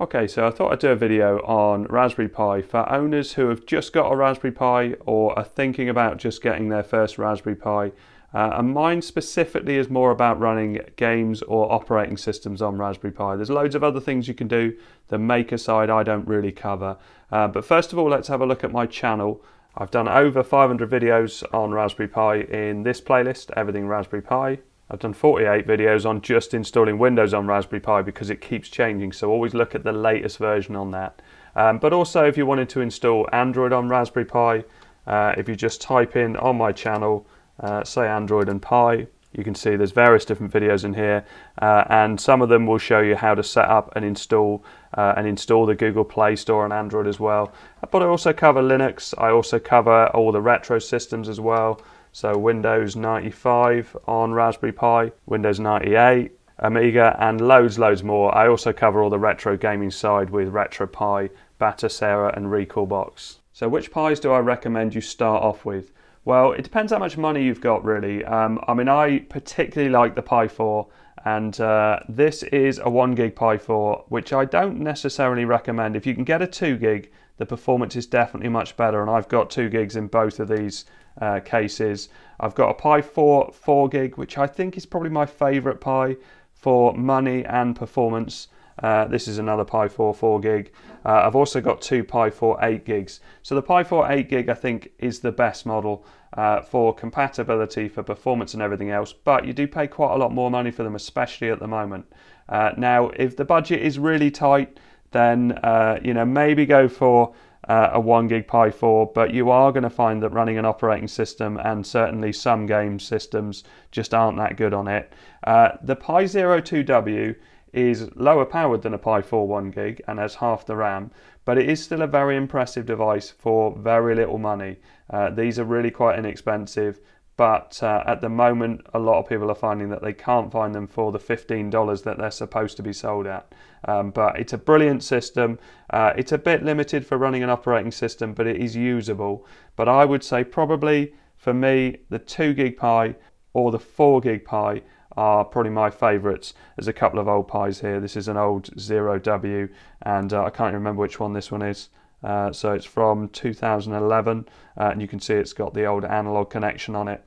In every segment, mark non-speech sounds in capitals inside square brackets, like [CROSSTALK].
Okay, so I thought I'd do a video on Raspberry Pi for owners who have just got a Raspberry Pi or are thinking about just getting their first Raspberry Pi. Uh, and mine specifically is more about running games or operating systems on Raspberry Pi. There's loads of other things you can do. The maker side I don't really cover. Uh, but first of all, let's have a look at my channel. I've done over 500 videos on Raspberry Pi in this playlist, Everything Raspberry Pi. I've done 48 videos on just installing Windows on Raspberry Pi because it keeps changing, so always look at the latest version on that. Um, but also, if you wanted to install Android on Raspberry Pi, uh, if you just type in on my channel, uh, say Android and Pi, you can see there's various different videos in here, uh, and some of them will show you how to set up and install uh, and install the Google Play Store on Android as well. But I also cover Linux. I also cover all the retro systems as well. So Windows 95 on Raspberry Pi, Windows 98, Amiga, and loads, loads more. I also cover all the retro gaming side with RetroPie, Batocera, and Recalbox. So which Pis do I recommend you start off with? Well, it depends how much money you've got, really. Um, I mean, I particularly like the Pi 4, and uh, this is a 1 gig Pi 4, which I don't necessarily recommend. If you can get a 2 gig, the performance is definitely much better, and I've got 2 gigs in both of these uh, cases. I've got a Pi 4 4 gig, which I think is probably my favourite Pi for money and performance. Uh, this is another Pi 4 4 gig. Uh, I've also got two Pi 4 8 gigs. So the Pi 4 8 gig I think is the best model uh, for compatibility, for performance and everything else, but you do pay quite a lot more money for them, especially at the moment. Uh, now, if the budget is really tight, then uh, you know maybe go for uh, a 1 gig Pi 4, but you are going to find that running an operating system and certainly some game systems just aren't that good on it. Uh, the Pi Zero 2W is lower powered than a Pi 4 1 gig and has half the RAM, but it is still a very impressive device for very little money. Uh, these are really quite inexpensive but uh, at the moment, a lot of people are finding that they can't find them for the $15 that they're supposed to be sold at. Um, but it's a brilliant system. Uh, it's a bit limited for running an operating system, but it is usable. But I would say probably for me, the 2 gig Pi or the 4 gig Pi are probably my favourites. There's a couple of old Pis here. This is an old Zero W, and uh, I can't remember which one this one is. Uh, so it's from 2011, uh, and you can see it's got the old analog connection on it.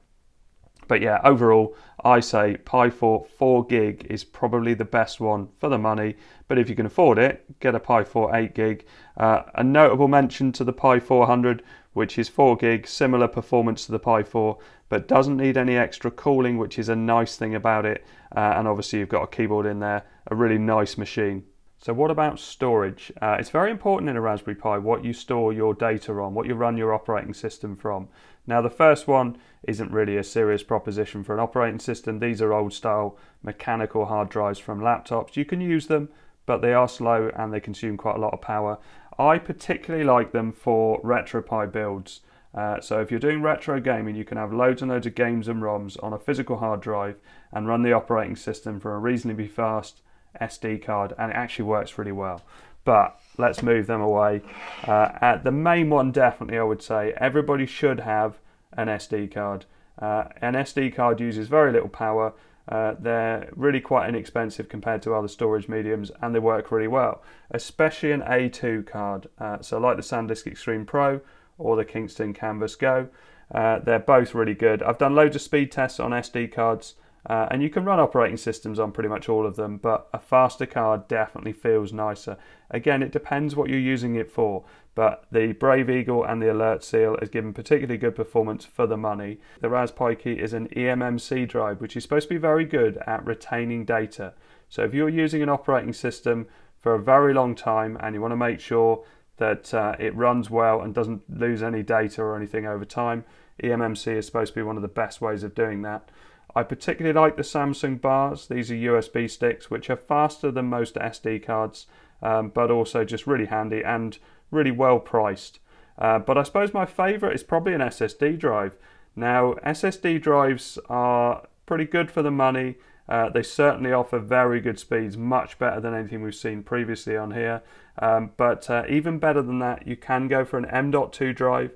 But yeah, overall, I say Pi 4 4 gig is probably the best one for the money. But if you can afford it, get a Pi 4 8 gig. Uh, a notable mention to the Pi 400, which is 4 gig, similar performance to the Pi 4, but doesn't need any extra cooling, which is a nice thing about it. Uh, and obviously, you've got a keyboard in there, a really nice machine. So what about storage? Uh, it's very important in a Raspberry Pi what you store your data on, what you run your operating system from. Now the first one isn't really a serious proposition for an operating system. These are old style mechanical hard drives from laptops. You can use them, but they are slow and they consume quite a lot of power. I particularly like them for RetroPie builds. Uh, so if you're doing retro gaming, you can have loads and loads of games and ROMs on a physical hard drive and run the operating system from a reasonably fast SD card and it actually works really well. But let's move them away. Uh, the main one, definitely, I would say everybody should have an SD card. Uh, an SD card uses very little power. Uh, they're really quite inexpensive compared to other storage mediums and they work really well, especially an A2 card. Uh, so, like the SanDisk Extreme Pro or the Kingston Canvas Go, uh, they're both really good. I've done loads of speed tests on SD cards uh, and you can run operating systems on pretty much all of them, but a faster card definitely feels nicer. Again, it depends what you're using it for, but the Brave Eagle and the Alert Seal is given particularly good performance for the money. The Raspberry Pi is an eMMC drive, which is supposed to be very good at retaining data. So if you're using an operating system for a very long time and you want to make sure that uh, it runs well and doesn't lose any data or anything over time, eMMC is supposed to be one of the best ways of doing that. I particularly like the Samsung bars. These are USB sticks, which are faster than most SD cards, um, but also just really handy and really well priced. Uh, but I suppose my favourite is probably an SSD drive. Now, SSD drives are pretty good for the money. Uh, they certainly offer very good speeds, much better than anything we've seen previously on here. Um, but uh, even better than that, you can go for an M.2 drive,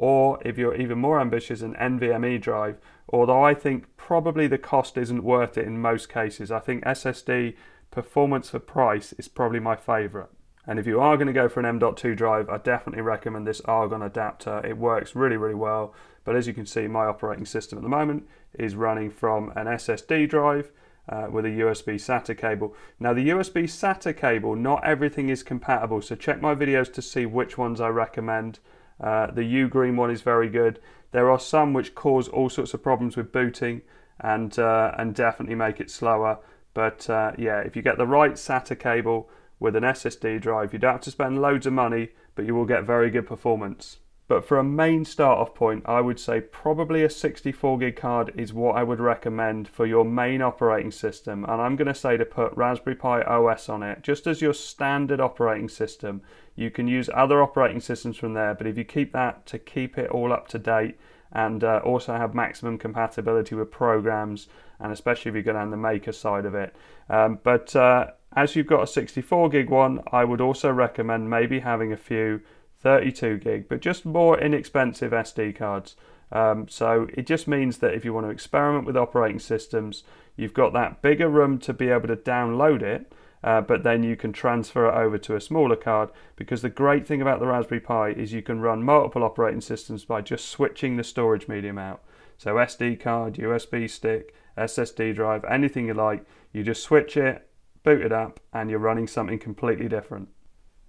or if you're even more ambitious, an NVMe drive. Although I think probably the cost isn't worth it in most cases. I think SSD performance for price is probably my favourite. And if you are going to go for an M.2 drive, I definitely recommend this Argon adapter. It works really, really well. But as you can see, my operating system at the moment is running from an SSD drive uh, with a USB SATA cable. Now the USB SATA cable, not everything is compatible, so check my videos to see which ones I recommend. Uh, the Ugreen one is very good. There are some which cause all sorts of problems with booting and, uh, and definitely make it slower. But uh, yeah, if you get the right SATA cable with an SSD drive, you don't have to spend loads of money, but you will get very good performance. But for a main start off point, I would say probably a 64 gig card is what I would recommend for your main operating system. And I'm going to say to put Raspberry Pi OS on it, just as your standard operating system. You can use other operating systems from there, but if you keep that to keep it all up to date and uh, also have maximum compatibility with programs, and especially if you're go down the maker side of it. Um, but uh, as you've got a 64 gig one, I would also recommend maybe having a few 32 gig, but just more inexpensive SD cards. Um, so it just means that if you want to experiment with operating systems, you've got that bigger room to be able to download it, uh, but then you can transfer it over to a smaller card. Because the great thing about the Raspberry Pi is you can run multiple operating systems by just switching the storage medium out. So SD card, USB stick, SSD drive, anything you like, you just switch it, boot it up, and you're running something completely different.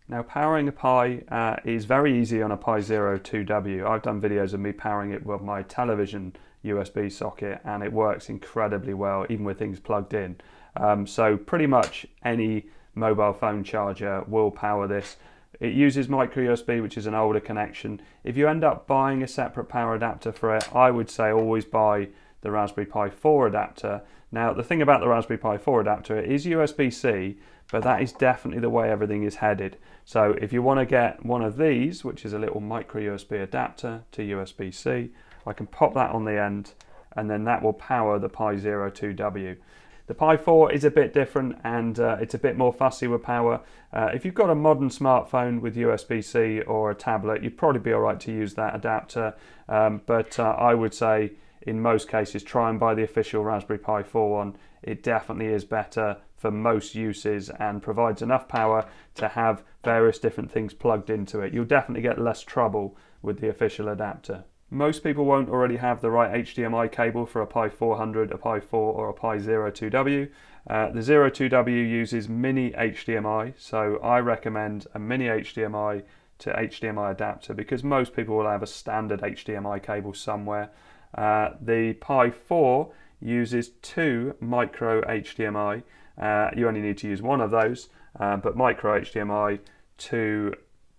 Now powering a Pi uh, is very easy on a Pi Zero 2W. I've done videos of me powering it with my television USB socket and it works incredibly well even with things plugged in. Um, so pretty much any mobile phone charger will power this. It uses micro USB, which is an older connection. If you end up buying a separate power adapter for it, I would say always buy the Raspberry Pi 4 adapter. Now, the thing about the Raspberry Pi 4 adapter it is USB-C, but that is definitely the way everything is headed. So if you want to get one of these, which is a little micro USB adapter to USB-C, I can pop that on the end and then that will power the Pi Zero 2W. The Pi 4 is a bit different and uh, it's a bit more fussy with power. Uh, if you've got a modern smartphone with USB-C or a tablet, you'd probably be alright to use that adapter. Um, but uh, I would say in most cases try and buy the official Raspberry Pi 4 one. It definitely is better for most uses and provides enough power to have various different things plugged into it. You'll definitely get less trouble with the official adapter. Most people won't already have the right HDMI cable for a Pi 400, a Pi 4 or a Pi 02W. Uh, the 02W uses mini HDMI, so I recommend a mini HDMI to HDMI adapter because most people will have a standard HDMI cable somewhere. Uh, the Pi 4 uses two micro HDMI uh, you only need to use one of those, uh, but micro HDMI to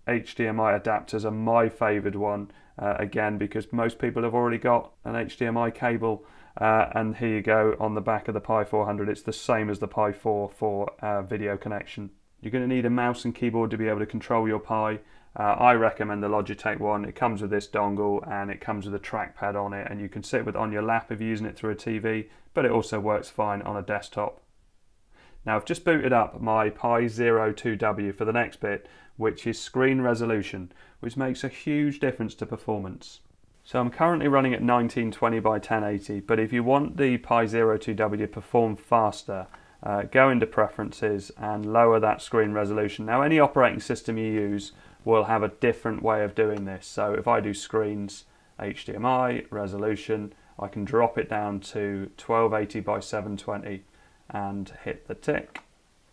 HDMI adapters are my favoured one, uh, again, because most people have already got an HDMI cable. Uh, and here you go on the back of the Pi 400, it's the same as the Pi 4 for uh, video connection. You're going to need a mouse and keyboard to be able to control your Pi. Uh, I recommend the Logitech one. It comes with this dongle and it comes with a trackpad on it, and you can sit with on your lap if you're using it through a TV, but it also works fine on a desktop. Now I've just booted up my Pi Zero 2W for the next bit, which is screen resolution, which makes a huge difference to performance. So I'm currently running at 1920 by 1080, but if you want the Pi Zero 2W to perform faster, uh, go into preferences and lower that screen resolution. Now any operating system you use will have a different way of doing this. So if I do screens, HDMI, resolution, I can drop it down to 1280 by 720 and hit the tick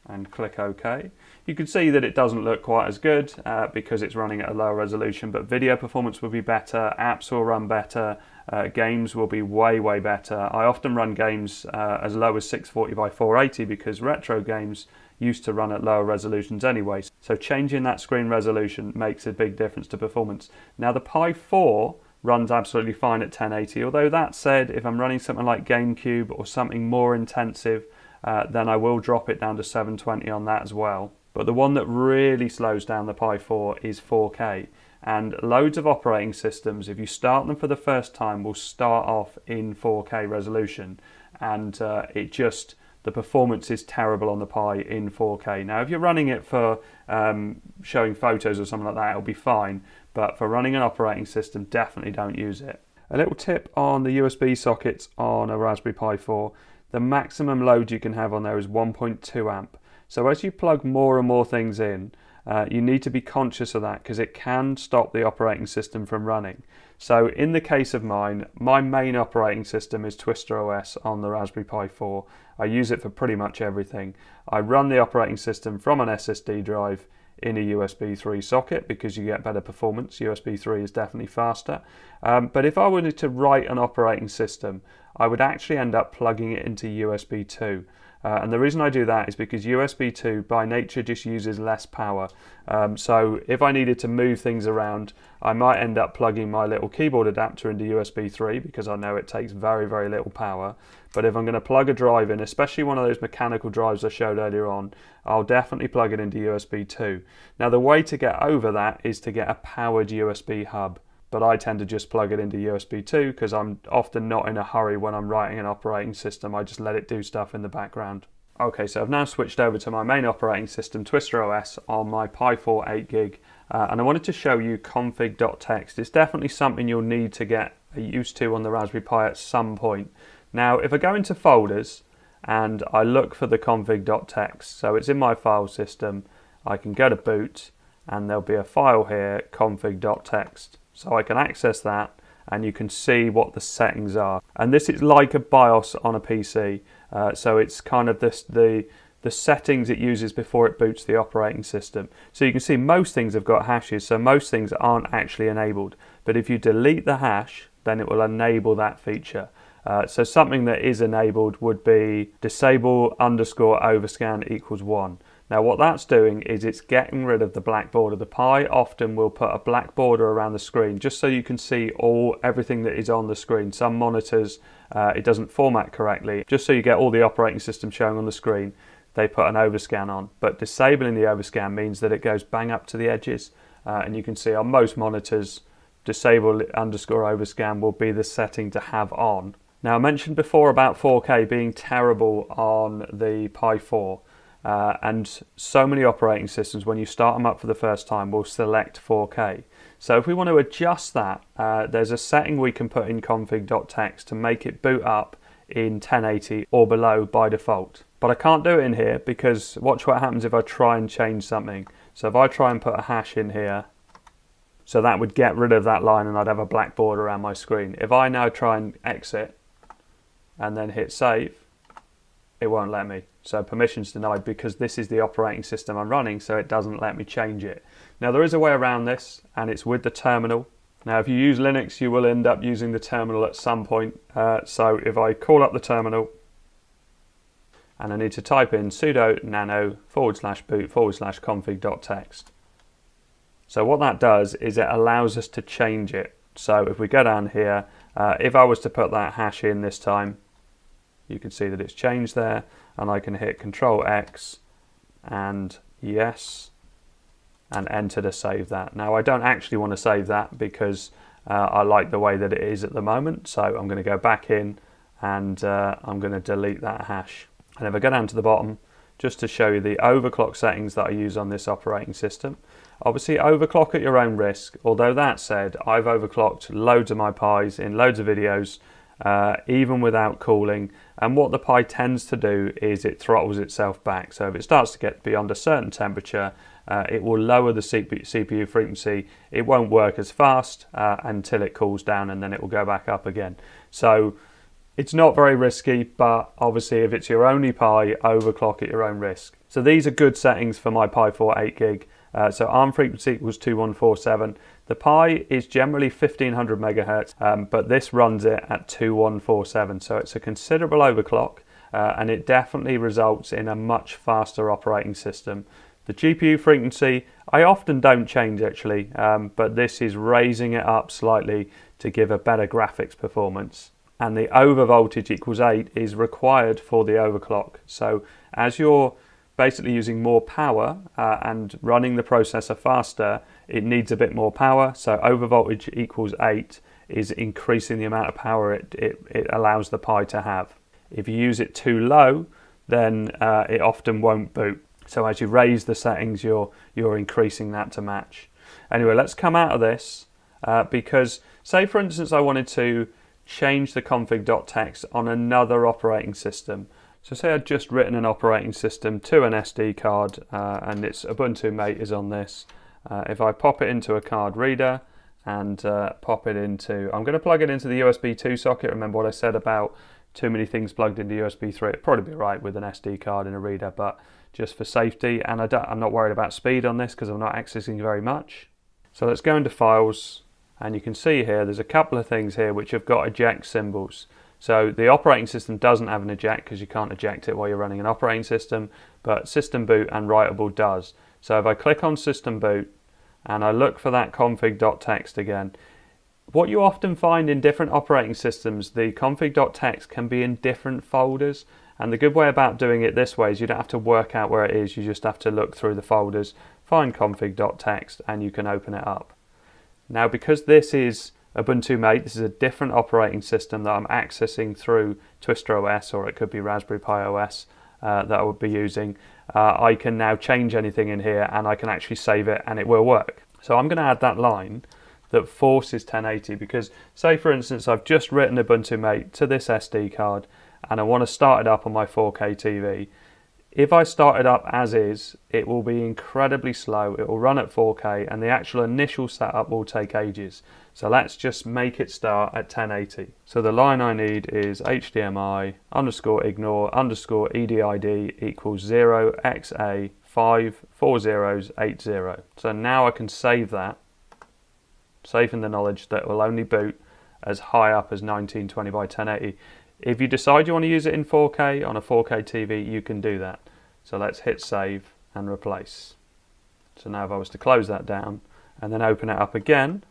and click OK. You can see that it doesn't look quite as good uh, because it's running at a lower resolution, but video performance will be better, apps will run better, uh, games will be way, way better. I often run games uh, as low as 640 by 480 because retro games used to run at lower resolutions anyway. So changing that screen resolution makes a big difference to performance. Now the Pi 4 runs absolutely fine at 1080, although that said, if I'm running something like GameCube or something more intensive, uh, then I will drop it down to 720 on that as well. But the one that really slows down the Pi 4 is 4K. And loads of operating systems, if you start them for the first time, will start off in 4K resolution. And uh, it just, the performance is terrible on the Pi in 4K. Now, if you're running it for um, showing photos or something like that, it'll be fine. But for running an operating system, definitely don't use it. A little tip on the USB sockets on a Raspberry Pi 4 the maximum load you can have on there is 1.2 amp. So as you plug more and more things in, uh, you need to be conscious of that because it can stop the operating system from running. So in the case of mine, my main operating system is Twister OS on the Raspberry Pi 4. I use it for pretty much everything. I run the operating system from an SSD drive in a USB 3 socket because you get better performance. USB 3 is definitely faster. Um, but if I wanted to write an operating system, I would actually end up plugging it into USB 2. Uh, and the reason I do that is because USB 2 by nature just uses less power. Um, so if I needed to move things around, I might end up plugging my little keyboard adapter into USB 3 because I know it takes very, very little power. But if I'm going to plug a drive in, especially one of those mechanical drives I showed earlier on, I'll definitely plug it into USB 2. Now the way to get over that is to get a powered USB hub but I tend to just plug it into USB 2 because I'm often not in a hurry when I'm writing an operating system. I just let it do stuff in the background. Okay, so I've now switched over to my main operating system, Twister OS, on my Pi 4 8GB, uh, and I wanted to show you config.txt. It's definitely something you'll need to get used to on the Raspberry Pi at some point. Now, if I go into folders and I look for the config.txt, so it's in my file system, I can go to boot and there'll be a file here, config.txt. So I can access that and you can see what the settings are. And this is like a BIOS on a PC. Uh, so it's kind of this, the, the settings it uses before it boots the operating system. So you can see most things have got hashes, so most things aren't actually enabled. But if you delete the hash, then it will enable that feature. Uh, so something that is enabled would be disable underscore overscan equals one. Now what that's doing is it's getting rid of the black border. The Pi often will put a black border around the screen just so you can see all everything that is on the screen. Some monitors uh, it doesn't format correctly. Just so you get all the operating system showing on the screen, they put an overscan on. But disabling the overscan means that it goes bang up to the edges uh, and you can see on most monitors disable underscore overscan will be the setting to have on. Now I mentioned before about 4K being terrible on the Pi 4. Uh, and so many operating systems, when you start them up for the first time, will select 4K. So if we want to adjust that, uh, there's a setting we can put in config.txt to make it boot up in 1080 or below by default. But I can't do it in here because watch what happens if I try and change something. So if I try and put a hash in here, so that would get rid of that line and I'd have a black border around my screen. If I now try and exit and then hit save, it won't let me. So permissions denied because this is the operating system I'm running, so it doesn't let me change it. Now there is a way around this, and it's with the terminal. Now if you use Linux, you will end up using the terminal at some point. Uh, so if I call up the terminal, and I need to type in sudo nano forward slash boot forward slash config.txt. So what that does is it allows us to change it. So if we go down here, uh, if I was to put that hash in this time, you can see that it's changed there and I can hit Control X and yes and enter to save that. Now I don't actually want to save that because uh, I like the way that it is at the moment so I'm going to go back in and uh, I'm going to delete that hash. And if I go down to the bottom just to show you the overclock settings that I use on this operating system. Obviously overclock at your own risk, although that said I've overclocked loads of my Pis in loads of videos uh, even without cooling. And what the Pi tends to do is it throttles itself back. So if it starts to get beyond a certain temperature, uh, it will lower the CPU frequency. It won't work as fast uh, until it cools down and then it will go back up again. So it's not very risky, but obviously if it's your only Pi, overclock at your own risk. So these are good settings for my Pi 4 8 gig. Uh, so ARM frequency equals 2147. The Pi is generally 1500 megahertz, um, but this runs it at 2147. So it's a considerable overclock, uh, and it definitely results in a much faster operating system. The GPU frequency, I often don't change actually, um, but this is raising it up slightly to give a better graphics performance. And the over voltage equals 8 is required for the overclock. So as you're basically using more power uh, and running the processor faster, it needs a bit more power. So overvoltage equals 8 is increasing the amount of power it, it, it allows the Pi to have. If you use it too low, then uh, it often won't boot. So as you raise the settings, you're, you're increasing that to match. Anyway, let's come out of this uh, because say for instance I wanted to change the config.txt on another operating system. So say I'd just written an operating system to an SD card uh, and its Ubuntu Mate is on this. Uh, if I pop it into a card reader and uh, pop it into, I'm going to plug it into the USB 2 socket. Remember what I said about too many things plugged into USB 3. It'd probably be right with an SD card in a reader, but just for safety, and I am not worried about speed on this because I'm not accessing very much. So let's go into Files, and you can see here there's a couple of things here which have got eject symbols. So the operating system doesn't have an eject because you can't eject it while you're running an operating system, but system boot and writable does. So if I click on system boot and I look for that config.txt again, what you often find in different operating systems, the config.txt can be in different folders. And the good way about doing it this way is you don't have to work out where it is, you just have to look through the folders, find config.txt, and you can open it up. Now, because this is Ubuntu Mate, this is a different operating system that I'm accessing through Twister OS, or it could be Raspberry Pi OS uh, that I would be using. Uh, I can now change anything in here and I can actually save it and it will work. So I'm going to add that line that forces 1080 because say for instance I've just written Ubuntu Mate to this SD card and I want to start it up on my 4K TV. If I start it up as is, it will be incredibly slow. It will run at 4K and the actual initial setup will take ages. So let's just make it start at 1080. So the line I need is HDMI underscore ignore underscore EDID equals 0 XA 5 four zeros 80. So now I can save that, safe in the knowledge that it will only boot as high up as 1920 by 1080. If you decide you want to use it in 4K on a 4K TV, you can do that. So let's hit save and replace. So now if I was to close that down and then open it up again,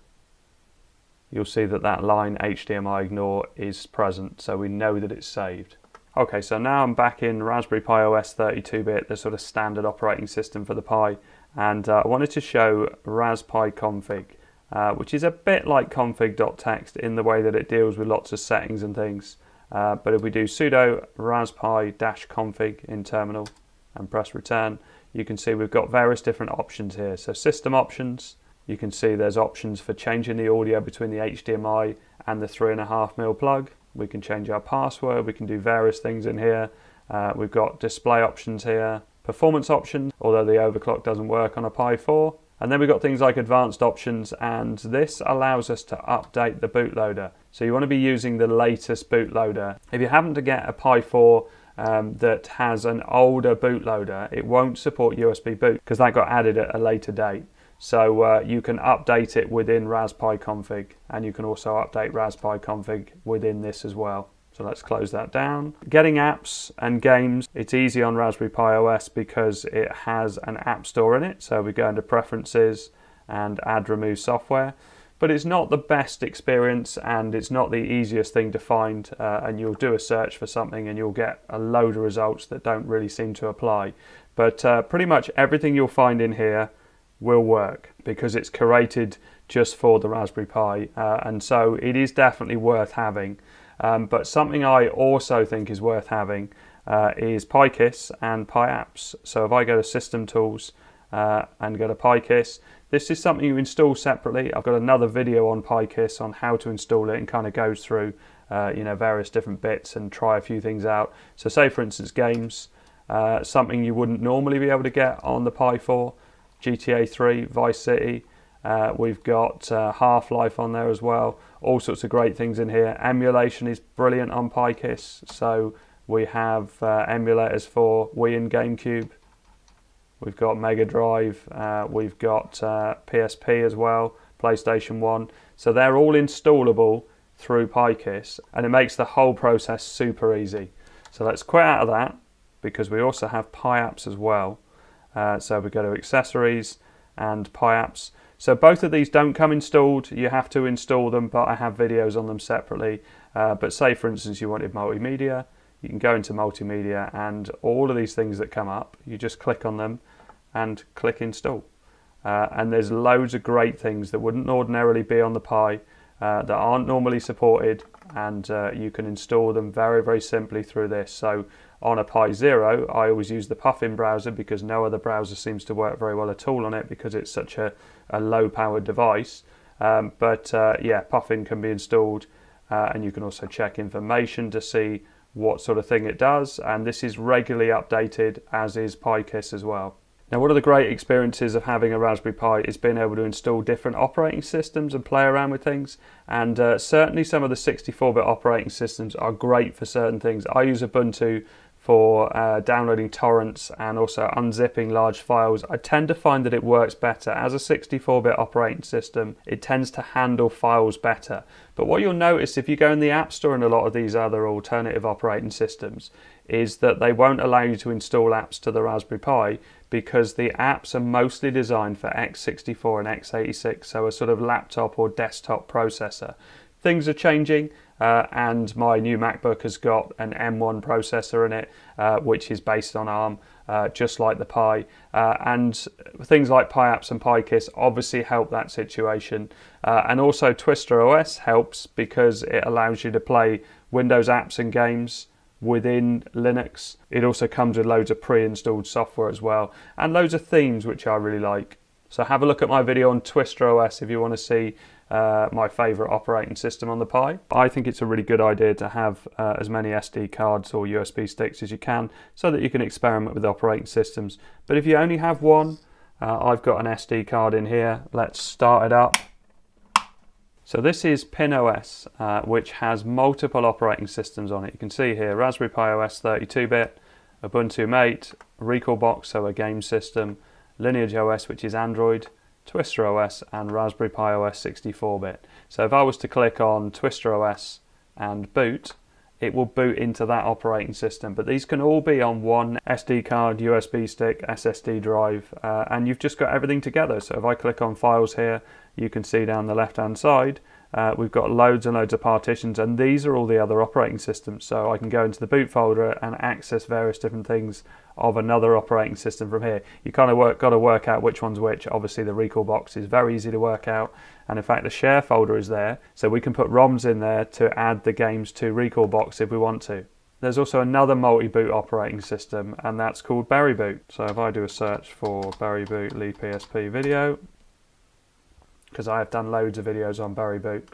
you'll see that that line HDMI ignore is present, so we know that it's saved. Okay, so now I'm back in Raspberry Pi OS 32-bit, the sort of standard operating system for the Pi, and uh, I wanted to show RasPi config, uh, which is a bit like config.txt in the way that it deals with lots of settings and things. Uh, but if we do sudo raspi-config in terminal and press return, you can see we've got various different options here. So system options, you can see there's options for changing the audio between the HDMI and the 3.5mm plug. We can change our password, we can do various things in here. Uh, we've got display options here, performance options, although the overclock doesn't work on a Pi 4. And then we've got things like advanced options, and this allows us to update the bootloader. So you want to be using the latest bootloader. If you happen to get a Pi 4 um, that has an older bootloader, it won't support USB boot because that got added at a later date. So uh, you can update it within Raspi config, and you can also update Raspi config within this as well. So let's close that down. Getting apps and games, it's easy on Raspberry Pi OS because it has an app store in it. So we go into preferences and add remove software. But it's not the best experience and it's not the easiest thing to find. Uh, and you'll do a search for something and you'll get a load of results that don't really seem to apply. But uh, pretty much everything you'll find in here will work because it's curated just for the Raspberry Pi. Uh, and so it is definitely worth having. Um, but something I also think is worth having uh, is PiKISS and PiApps. So if I go to System Tools uh, and go to PiKISS, this is something you install separately. I've got another video on PiKISS on how to install it and kind of goes through uh, you know various different bits and try a few things out. So say for instance games, uh, something you wouldn't normally be able to get on the Pi 4, GTA 3, Vice City. Uh, we've got uh, Half Life on there as well. All sorts of great things in here. Emulation is brilliant on PiKISS. So we have uh, emulators for Wii and GameCube. We've got Mega Drive. Uh, we've got PSP uh, as well, PlayStation 1. So they're all installable through PiKISS and it makes the whole process super easy. So let's quit out of that because we also have PiApps as well. Uh, so we go to accessories and Pi apps. So both of these don't come installed. You have to install them, but I have videos on them separately. Uh, but say, for instance, you wanted multimedia, you can go into multimedia and all of these things that come up, you just click on them and click install. Uh, and there's loads of great things that wouldn't ordinarily be on the Pi uh, that aren't normally supported and uh, you can install them very, very simply through this. So on a Pi Zero, I always use the Puffin browser because no other browser seems to work very well at all on it because it's such a, a low powered device. Um, but uh, yeah, Puffin can be installed uh, and you can also check information to see what sort of thing it does, and this is regularly updated, as is PiKiss as well. Now, one of the great experiences of having a Raspberry Pi is being able to install different operating systems and play around with things. And uh, certainly, some of the 64 bit operating systems are great for certain things. I use Ubuntu for uh, downloading torrents and also unzipping large files, I tend to find that it works better. As a 64 bit operating system, it tends to handle files better. But what you'll notice if you go in the App Store and a lot of these other alternative operating systems is that they won't allow you to install apps to the Raspberry Pi because the apps are mostly designed for x64 and x86, so a sort of laptop or desktop processor. Things are changing. Uh, and my new MacBook has got an M1 processor in it, uh, which is based on ARM, uh, just like the Pi. Uh, and things like Pi Apps and PiKiss obviously help that situation. Uh, and also Twister OS helps because it allows you to play Windows apps and games within Linux. It also comes with loads of pre-installed software as well, and loads of themes which I really like. So have a look at my video on Twister OS if you want to see uh, my favorite operating system on the Pi. I think it's a really good idea to have uh, as many SD cards or USB sticks as you can so that you can experiment with operating systems. But if you only have one, uh, I've got an SD card in here. Let's start it up. So this is PinOS, uh, which has multiple operating systems on it. You can see here Raspberry Pi OS 32-bit, Ubuntu Mate, Recalbox, so a game system, Lineage OS, which is Android, Twister OS and Raspberry Pi OS 64-bit. So if I was to click on Twister OS and boot, it will boot into that operating system. But these can all be on one SD card, USB stick, SSD drive, uh, and you've just got everything together. So if I click on files here, you can see down the left hand side, uh, we've got loads and loads of partitions, and these are all the other operating systems. So I can go into the boot folder and access various different things of another operating system from here. You kind of work, got to work out which one's which. Obviously, the Recalbox is very easy to work out, and in fact, the share folder is there, so we can put ROMs in there to add the games to Recalbox if we want to. There's also another multi-boot operating system, and that's called BerryBoot. So if I do a search for BerryBoot Lead PSP video, because I have done loads of videos on BerryBoot.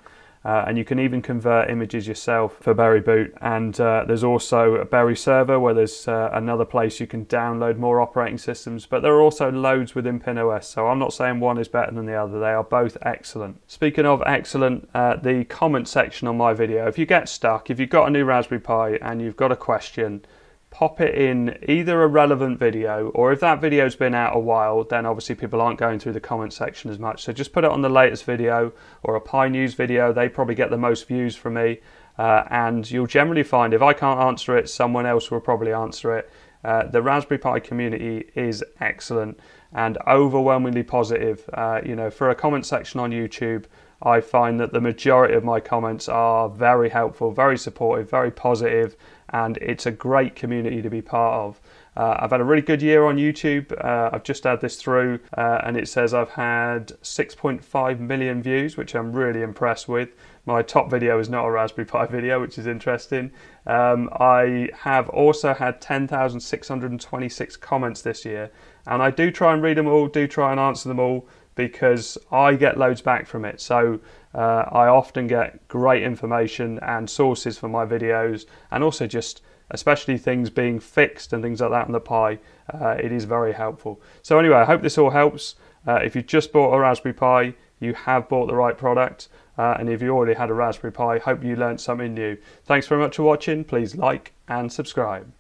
Uh, and you can even convert images yourself for BerryBoot. And uh, there's also a Berry server where there's uh, another place you can download more operating systems. But there are also loads within PinOS, so I'm not saying one is better than the other. They are both excellent. Speaking of excellent, uh, the comment section on my video. If you get stuck, if you've got a new Raspberry Pi and you've got a question, pop it in either a relevant video or if that video's been out a while then obviously people aren't going through the comment section as much. So just put it on the latest video or a Pi News video. They probably get the most views from me. Uh, and you'll generally find if I can't answer it someone else will probably answer it. Uh, the Raspberry Pi community is excellent and overwhelmingly positive. Uh, you know for a comment section on YouTube I find that the majority of my comments are very helpful, very supportive, very positive, and it's a great community to be part of. Uh, I've had a really good year on YouTube. Uh, I've just had this through, uh, and it says I've had 6.5 million views, which I'm really impressed with. My top video is not a Raspberry Pi [LAUGHS] video, which is interesting. Um, I have also had 10,626 comments this year, and I do try and read them all, do try and answer them all because I get loads back from it. So uh, I often get great information and sources for my videos, and also just especially things being fixed and things like that on the Pi. Uh, it is very helpful. So anyway, I hope this all helps. Uh, if you just bought a Raspberry Pi, you have bought the right product. Uh, and if you already had a Raspberry Pi, hope you learned something new. Thanks very much for watching. Please like and subscribe.